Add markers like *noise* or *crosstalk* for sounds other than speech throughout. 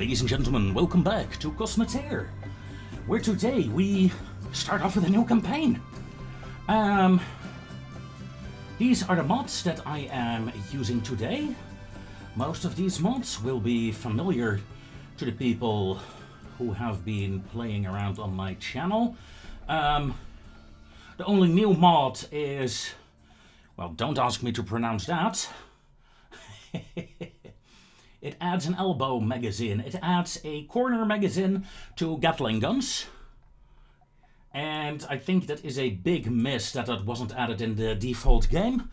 Ladies and gentlemen, welcome back to Cosmoteer, where today we start off with a new campaign. Um, these are the mods that I am using today. Most of these mods will be familiar to the people who have been playing around on my channel. Um, the only new mod is, well, don't ask me to pronounce that. *laughs* it adds an elbow magazine. It adds a corner magazine to Gatling guns. And I think that is a big miss that that wasn't added in the default game.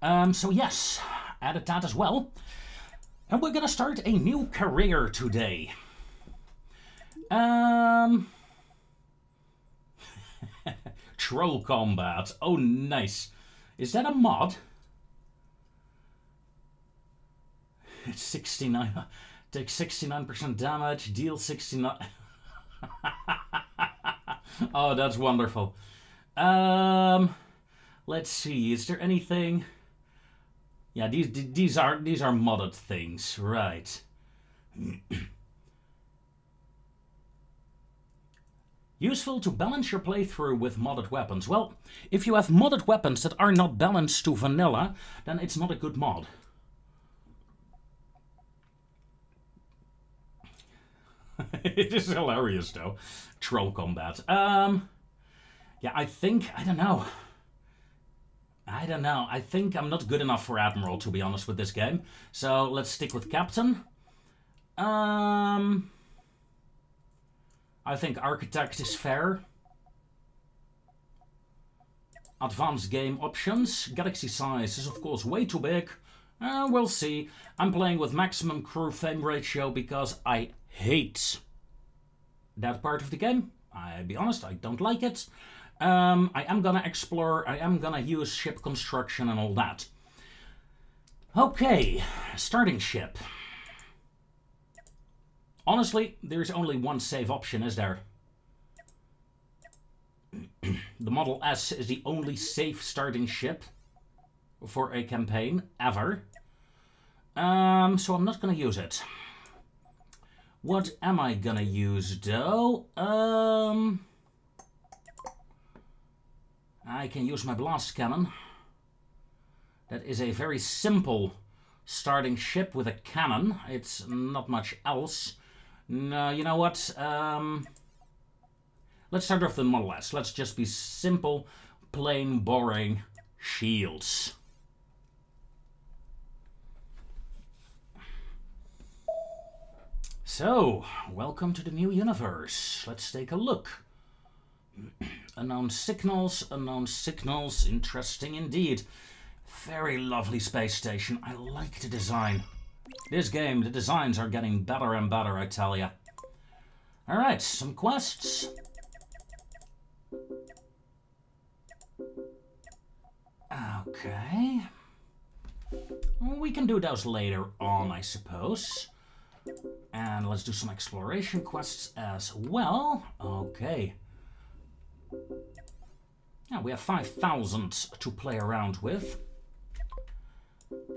Um, so yes, added that as well. And we're gonna start a new career today. Um, *laughs* Troll combat. Oh, nice. Is that a mod? It's 69. Take 69% damage, deal 69. *laughs* oh, that's wonderful. Um, let's see. Is there anything? Yeah, these these are these are modded things, right? *clears throat* Useful to balance your playthrough with modded weapons. Well, if you have modded weapons that are not balanced to vanilla, then it's not a good mod. *laughs* it is hilarious though. Troll combat. Um, yeah, I think, I don't know. I don't know. I think I'm not good enough for Admiral, to be honest, with this game. So let's stick with Captain. Um... I think Architect is fair. Advanced game options. Galaxy size is of course way too big. Uh, we'll see. I'm playing with maximum crew frame ratio because I hate that part of the game. I'll be honest, I don't like it. Um, I am gonna explore, I am gonna use ship construction and all that. Okay, starting ship. Honestly, there's only one save option, is there? *clears throat* the Model S is the only safe starting ship for a campaign, ever. Um, so I'm not going to use it. What am I to use, though? Um, I can use my blast cannon. That is a very simple starting ship with a cannon. It's not much else. No, you know what? Um, let's start off the Model S. Let's just be simple, plain, boring shields. So, welcome to the new universe. Let's take a look. *clears throat* unknown signals, unknown signals. Interesting indeed. Very lovely space station. I like the design. This game, the designs are getting better and better, I tell ya. Alright, some quests. Okay. We can do those later on, I suppose. And let's do some exploration quests as well. Okay. Yeah, we have 5,000 to play around with.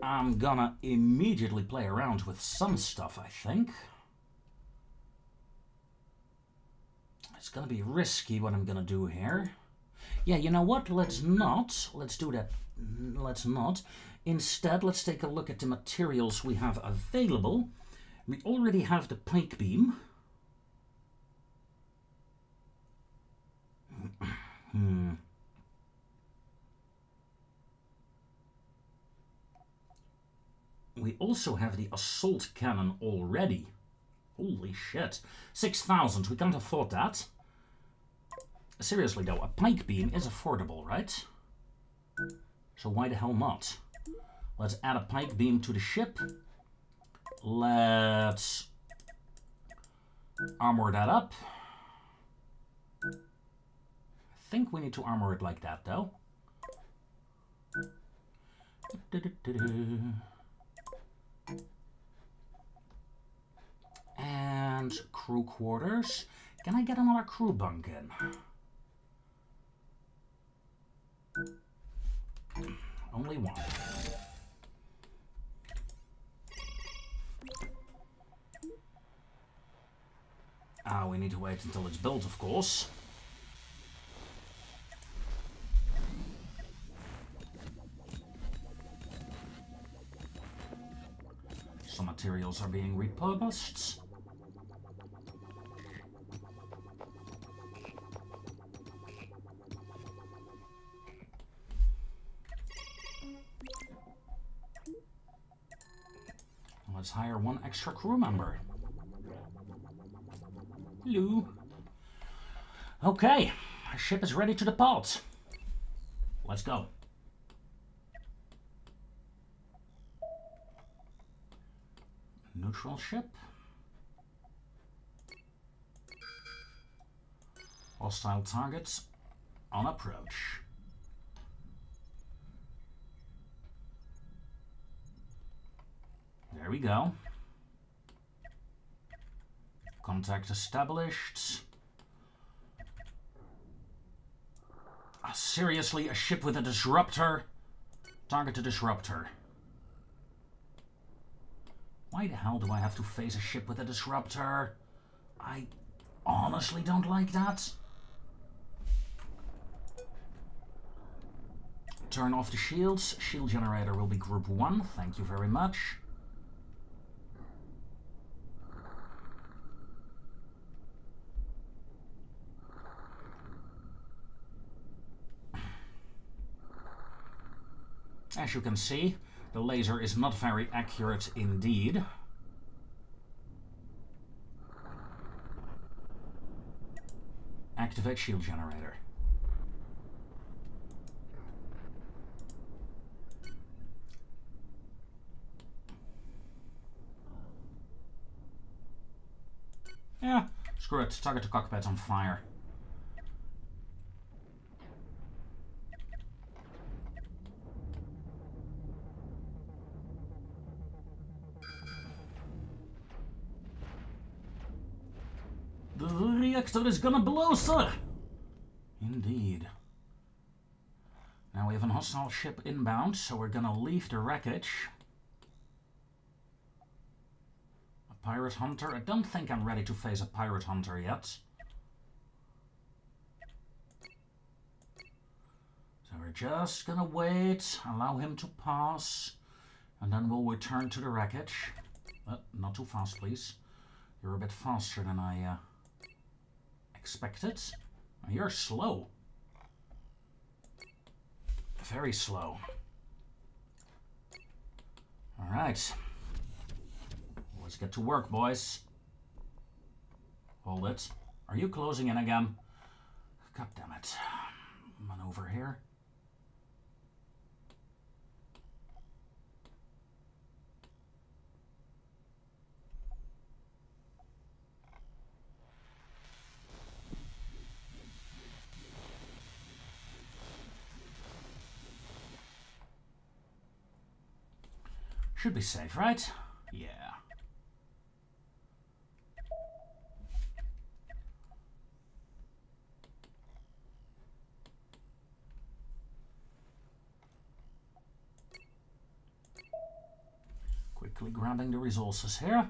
I'm gonna immediately play around with some stuff, I think. It's gonna be risky what I'm gonna do here. Yeah, you know what? Let's not. Let's do that. Let's not. Instead, let's take a look at the materials we have available. We already have the pike beam. hmm. We also have the assault cannon already. Holy shit. 6,000, we can't afford that. Seriously though, a pike beam is affordable, right? So why the hell not? Let's add a pike beam to the ship. Let's armor that up. I think we need to armor it like that though. And crew quarters. Can I get another crew bunk in? Only one. Ah, we need to wait until it's built, of course. Some materials are being repurposed. Let's hire one extra crew member. Hello. Okay, our ship is ready to depart. Let's go. Neutral ship. Hostile targets on approach. There we go. Contact established. Seriously, a ship with a disruptor? Target the disruptor. Why the hell do I have to face a ship with a disruptor? I honestly don't like that. Turn off the shields. Shield generator will be group 1. Thank you very much. As you can see, the laser is not very accurate indeed. Activate shield generator. Yeah, screw it. Target the cockpit on fire. Reactor is gonna blow, sir! Indeed. Now we have an hostile ship inbound, so we're gonna leave the wreckage. A pirate hunter? I don't think I'm ready to face a pirate hunter yet. So we're just gonna wait, allow him to pass, and then we'll return to the wreckage. But not too fast, please. You're a bit faster than I uh, expected. You're slow. Very slow. Alright. Let's get to work, boys. Hold it. Are you closing in again? God damn it. Maneuver here. Should be safe, right? Yeah. Quickly grabbing the resources here.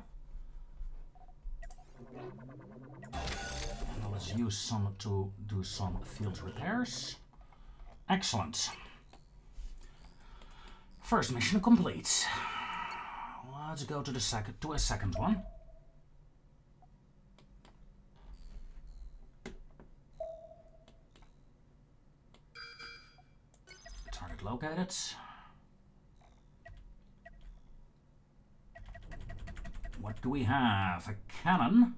And let's use some to do some field repairs. Excellent. First mission complete. Let's go to the second to a second one. Target located. What do we have? A cannon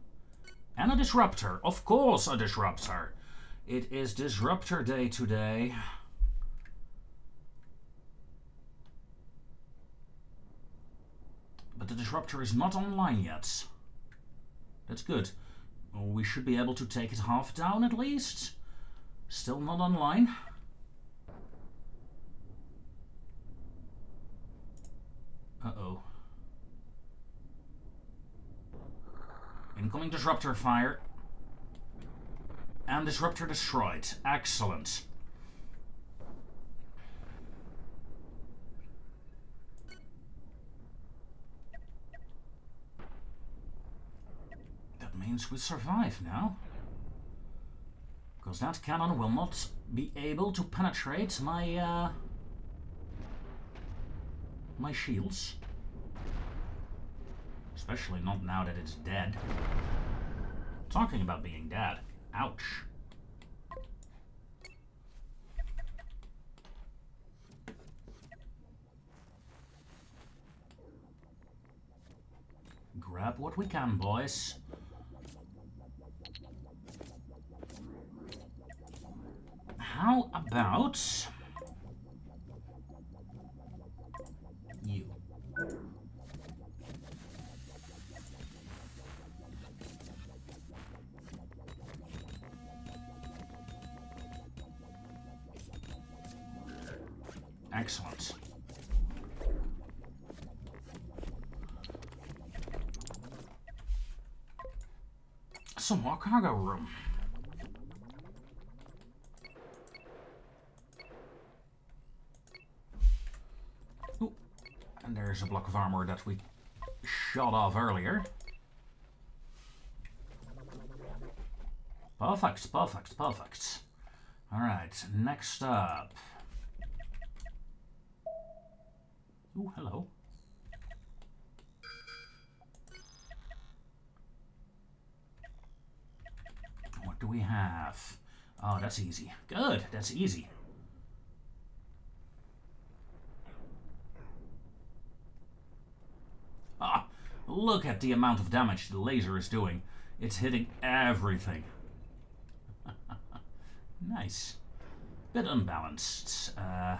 and a disruptor. Of course, a disruptor. It is disruptor day today. But the disruptor is not online yet. That's good. We should be able to take it half down at least. Still not online. Uh-oh. Incoming disruptor fire. And disruptor destroyed. Excellent. Means we survive now. Because that cannon will not be able to penetrate my uh, my shields. Especially not now that it's dead. Talking about being dead. Ouch. Grab what we can, boys. How about you? Excellent. Some more cargo room. Ooh. And there's a block of armor that we shot off earlier. Perfect, perfect, perfect. Alright, next up. Ooh, hello. What do we have? Oh, that's easy. Good, that's easy. Ah, look at the amount of damage the laser is doing. It's hitting everything. *laughs* nice. Bit unbalanced. Uh,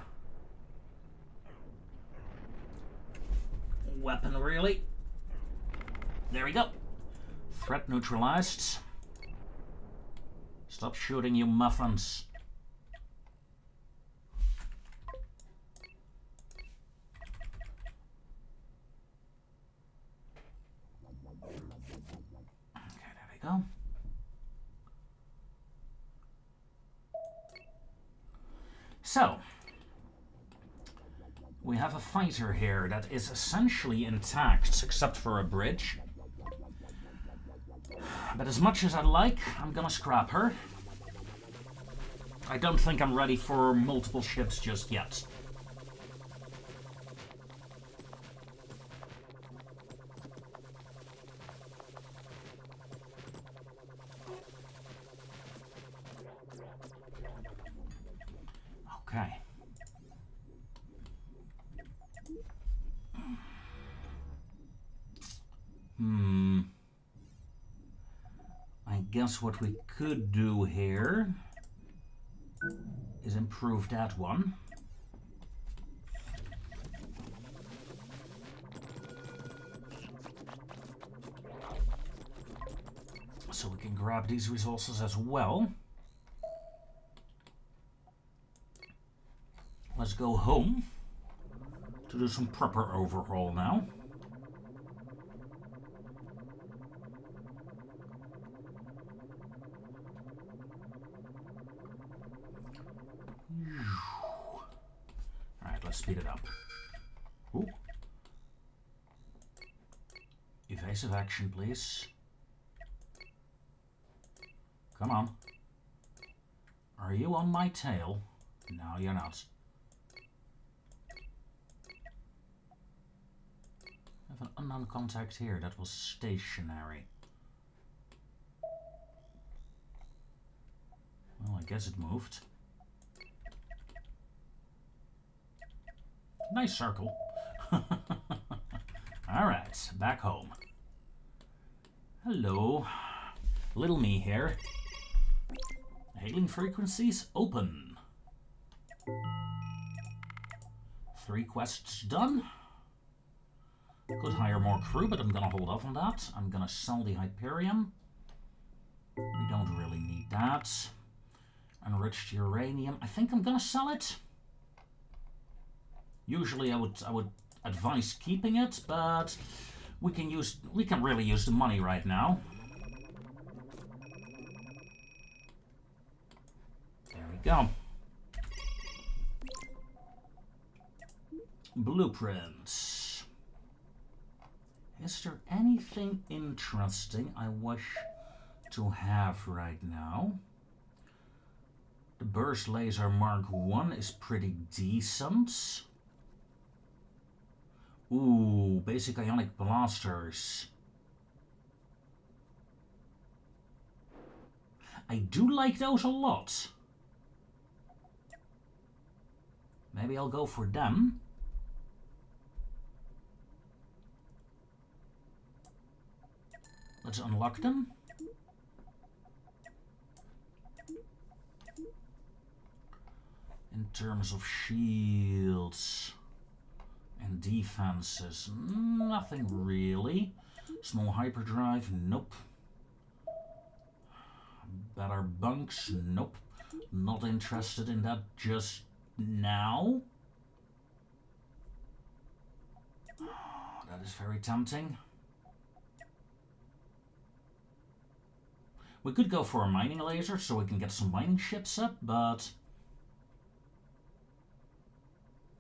weapon, really? There we go. Threat neutralized. Stop shooting, you muffins. Okay, there we go. So, we have a fighter here that is essentially intact, except for a bridge. But as much as I'd like, I'm gonna scrap her. I don't think I'm ready for multiple ships just yet. What we could do here is improve that one. So we can grab these resources as well. Let's go home to do some proper overhaul now. Alright, let's speed it up. Ooh. Evasive action, please. Come on. Are you on my tail? No, you're not. I have an unknown contact here that was stationary. Well, I guess it moved. Nice circle. *laughs* Alright, back home. Hello. Little me here. Hailing frequencies open. Three quests done. Could hire more crew, but I'm gonna hold off on that. I'm gonna sell the Hyperium. We don't really need that. Enriched uranium. I think I'm gonna sell it. Usually I would I would advise keeping it, but we can use we can really use the money right now. There we go. Blueprints. Is there anything interesting I wish to have right now. The Burst Laser Mark 1 is pretty decent. Ooh, basic ionic blasters. I do like those a lot. Maybe I'll go for them. Let's unlock them. In terms of shields and defenses, nothing really. Small hyperdrive, nope. Better bunks, nope. Not interested in that just now. That is very tempting. We could go for a mining laser so we can get some mining ships up, but...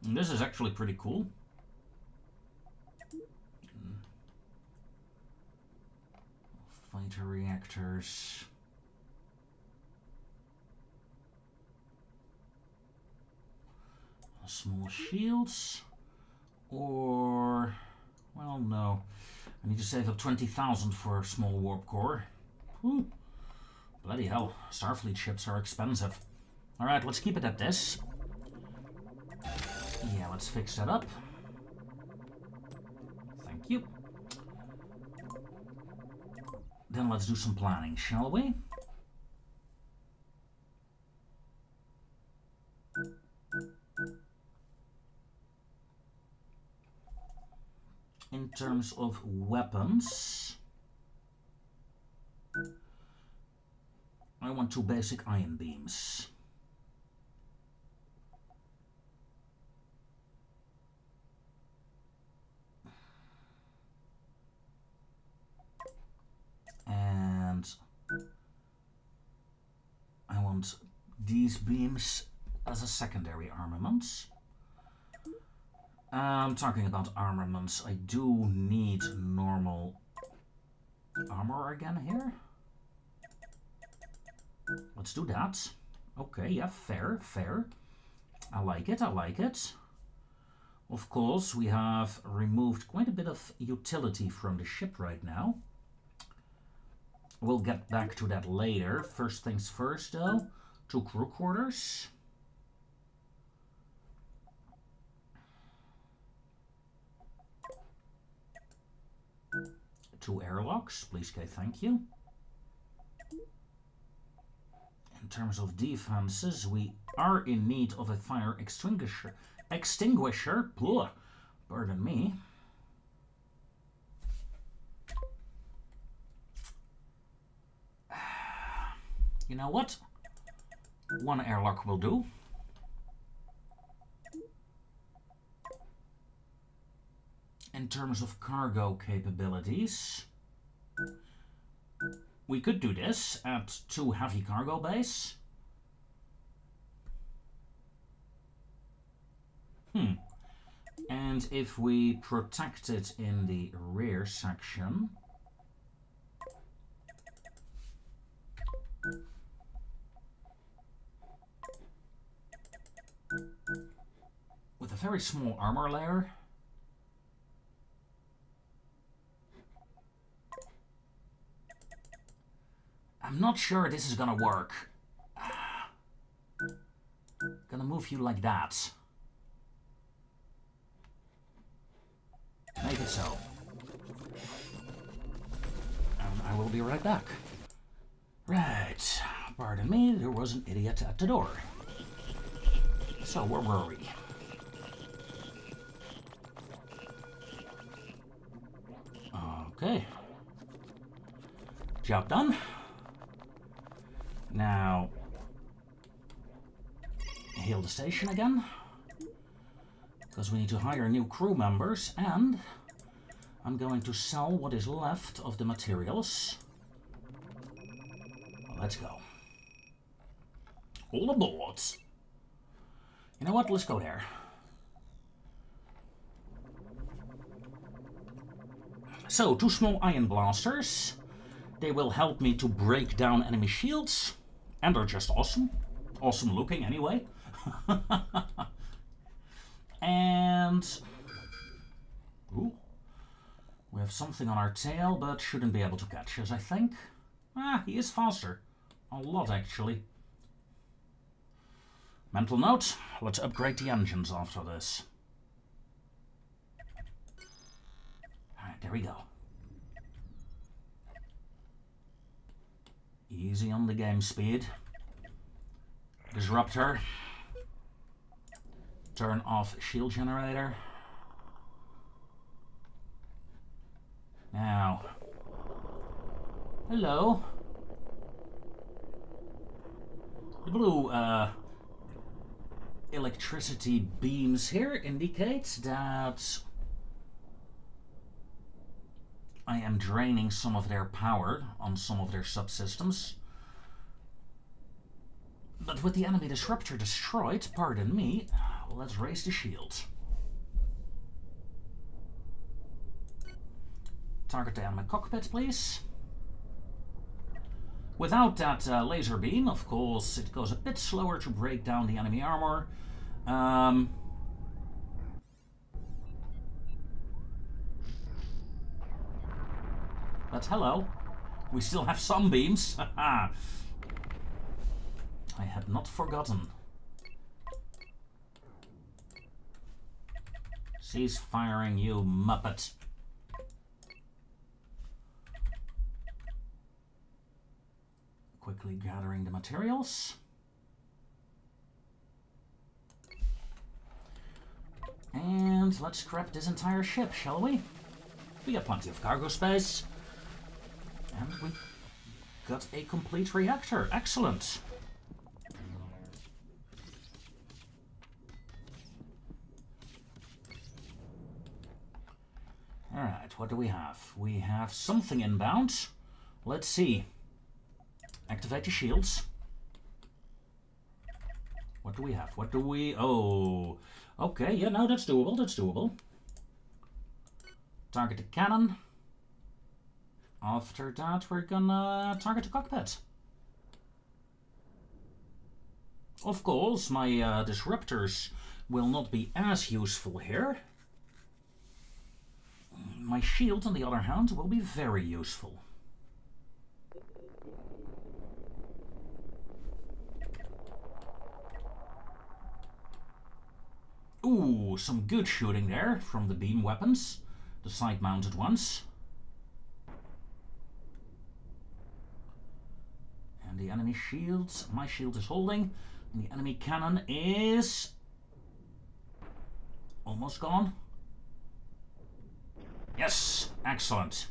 This is actually pretty cool. Fighter reactors. Small shields. Or... Well, no. I need to save up 20,000 for a small warp core. Bloody hell, Starfleet ships are expensive. Alright, let's keep it at this. Yeah, let's fix that up. Thank you. Then let's do some planning, shall we? In terms of weapons, I want two basic ion beams. And I these beams as a secondary armament. I'm talking about armaments. I do need normal armor again here. Let's do that. Okay, yeah, fair, fair. I like it, I like it. Of course, we have removed quite a bit of utility from the ship right now. We'll get back to that later. First things first, though. Two crew quarters. Two airlocks. Please, K, thank you. In terms of defenses, we are in need of a fire extinguisher. Extinguisher? Blah, pardon me. You know what? One airlock will do. In terms of cargo capabilities, we could do this at two heavy cargo base. Hmm. And if we protect it in the rear section... very small armor layer, I'm not sure this is gonna work. *sighs* Gonna move you like that. Make it so. And I will be right back. Right. Pardon me, there was an idiot at the door. So, where were we? Okay. Job done. Now, heal the station again. Because we need to hire new crew members and I'm going to sell what is left of the materials. Let's go. All aboard. You know what? Let's go there. So, two small ion blasters They will help me to break down enemy shields. And they're just awesome. Awesome looking anyway. *laughs* and... Ooh. We have something on our tail, but shouldn't be able to catch us, I think. Ah, he is faster. A lot, actually. Mental note, let's upgrade the engines after this. Alright, there we go. Easy on the game speed. Disruptor. Turn off shield generator. Now. Hello. The blue uh, electricity beams here indicate that I am draining some of their power on some of their subsystems. But with the enemy disruptor destroyed, pardon me, let's raise the shield. Target the enemy cockpit, please. Without that uh, laser beam, of course, it goes a bit slower to break down the enemy armor. Um, but hello, we still have some beams. *laughs* I had not forgotten. Cease firing, you muppet. Quickly gathering the materials. And let's scrap this entire ship, shall we? We got plenty of cargo space. And we got a complete reactor. Excellent. Alright, what do we have? We have something inbound. Let's see. Activate the shields. What do we have? What do we... Oh, okay, yeah, no, that's doable, that's doable. Target the cannon. After that, we're gonna target the cockpit. Of course, my uh, disruptors will not be as useful here. My shield, on the other hand, will be very useful. Ooh, some good shooting there from the beam weapons, the side-mounted ones. And the enemy shields, my shield is holding, and the enemy cannon is almost gone. Yes, excellent.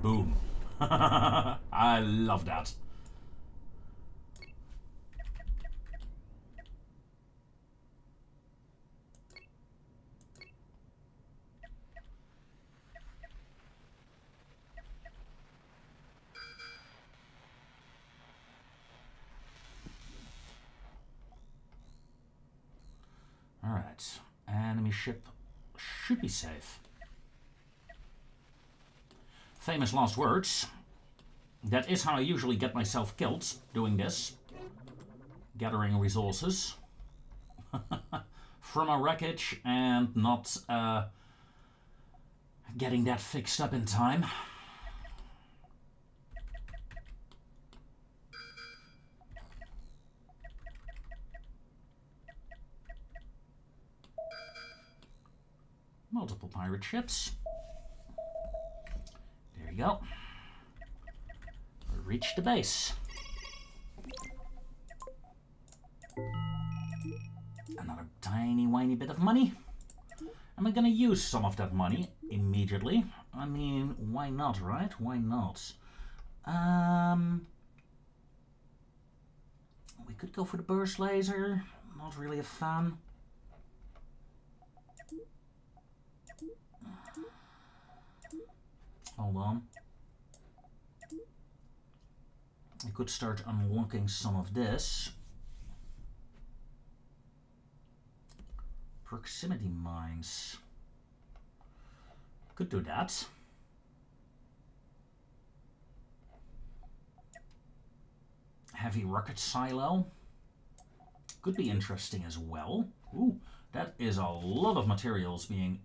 Boom. *laughs* I love that. Alright, enemy ship should be safe. Famous last words. That is how I usually get myself killed, doing this. Gathering resources. *laughs* from a wreckage and not uh, getting that fixed up in time. Multiple pirate ships. There you go. Reach the base. Another tiny whiny bit of money. Am I gonna use some of that money immediately? I mean, why not, right? Why not? Um, we could go for the burst laser. Not really a fan. Hold on. I could start unlocking some of this. Proximity mines. Could do that. Heavy rocket silo. Could be interesting as well. Ooh, that is a lot of materials being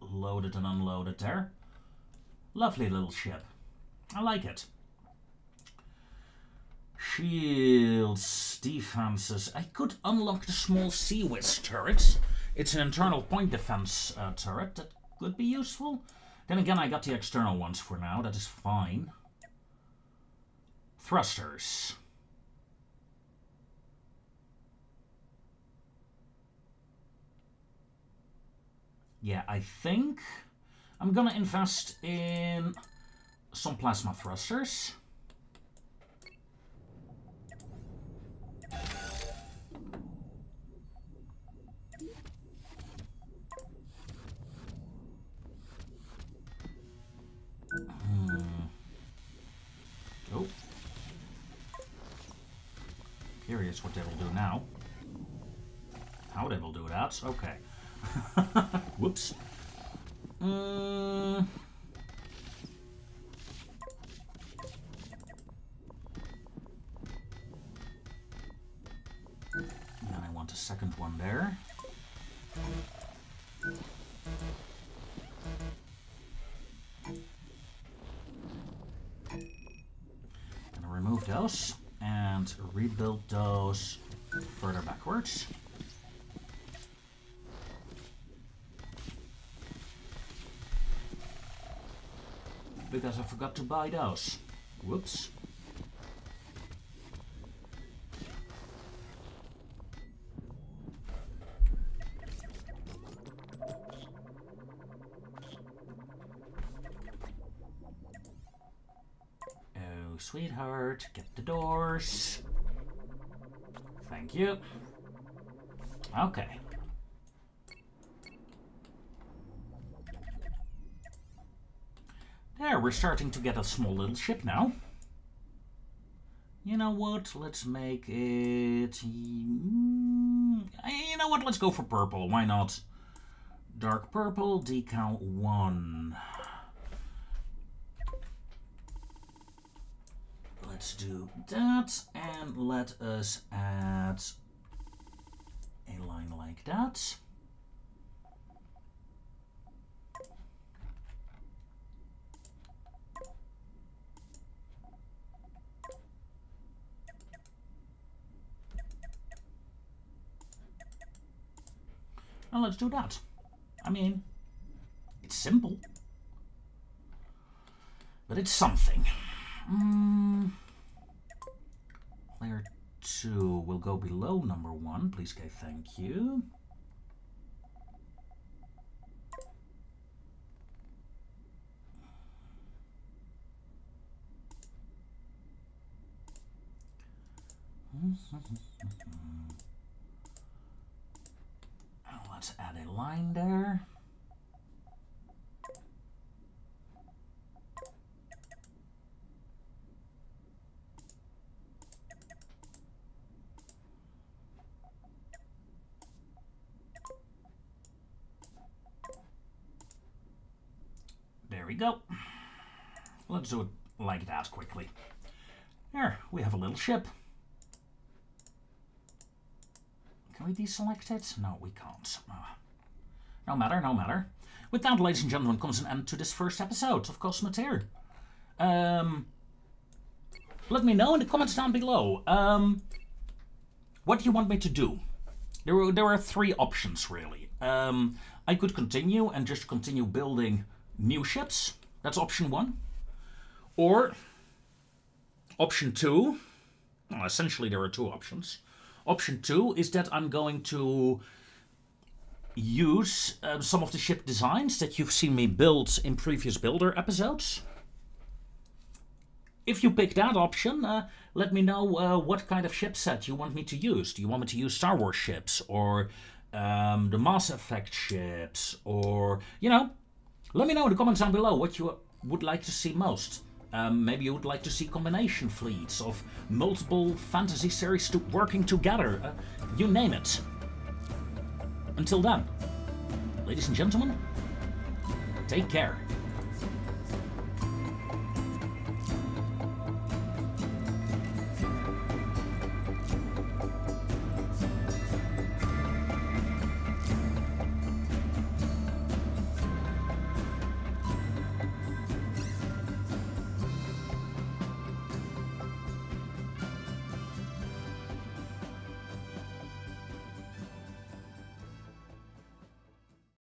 loaded and unloaded there. Lovely little ship. I like it. Shields, defenses. I could unlock the small Sea CIWS turret. It's an internal point defense uh, turret that could be useful. Then again, I got the external ones for now. That is fine. Thrusters. Yeah, I think I'm gonna invest in some plasma thrusters. Hmm. Oh. Curious what they will do now. How they will do that. Okay. *laughs* Whoops. Mm. Then I want a second one there. Gonna remove those and rebuild those further backwards. Because I forgot to buy those. Whoops. Oh, sweetheart, get the doors. Thank you. Okay. There, we're starting to get a small little ship now. You know what? Let's make it... Mm, you know what? Let's go for purple. Why not? Dark purple, decal 1. Let's do that, and let us add a line like that. And let's do that. I mean, it's simple. But it's something. Mm. Layer 2 will go below number 1. Please, okay, thank you. *laughs* Let's add a line there. There we go. Let's do it like that quickly. There, we have a little ship. Can we deselect it? No, we can't. No matter, no matter. With that, ladies and gentlemen, comes an end to this first episode of Cosmoteer. Um, let me know in the comments down below. Um, what do you want me to do? There were, there are three options, really. Um, I could continue and just continue building new ships. That's option one. Or option two, well, essentially there are two options. Option two is that I'm going to use uh, some of the ship designs that you've seen me build in previous Builder episodes. If you pick that option, uh, let me know uh, what kind of ship set you want me to use. Do you want me to use Star Wars ships or um, the Mass Effect ships or, you know, let me know in the comments down below what you would like to see most. Um, maybe you would like to see combination fleets of multiple fantasy series to working together. Uh, you name it. Until then, ladies and gentlemen, Take care.